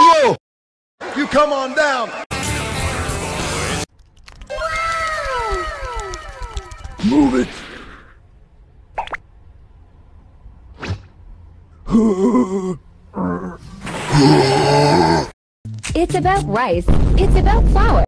You! You come on down! Move it! It's about rice. It's about flour.